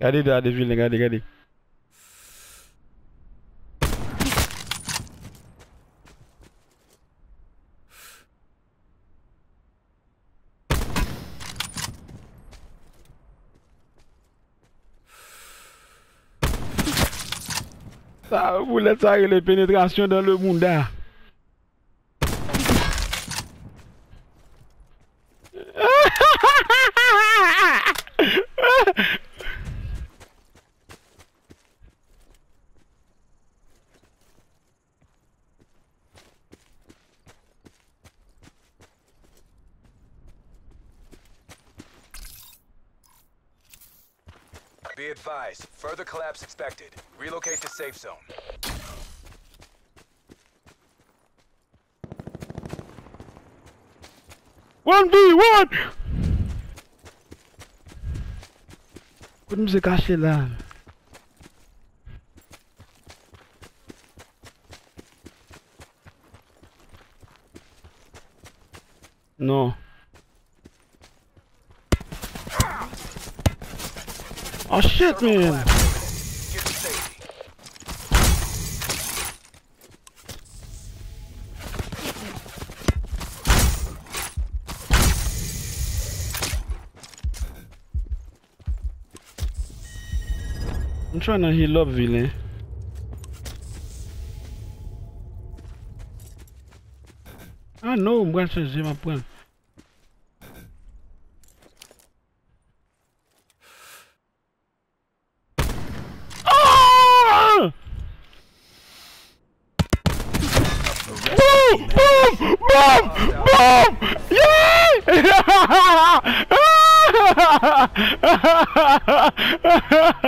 Regardez derrière des villes, regardez, regardez. Ça, vous laissez les pénétrations dans le monde. Hein. Be advised, further collapse expected. Relocate to safe zone. One v one! Kout mou se kache Oh shit man! I'm trying to heal up nou, mwen chanje ma pwen. Ah! Boom! Boom! Boom! Boom! Yeah!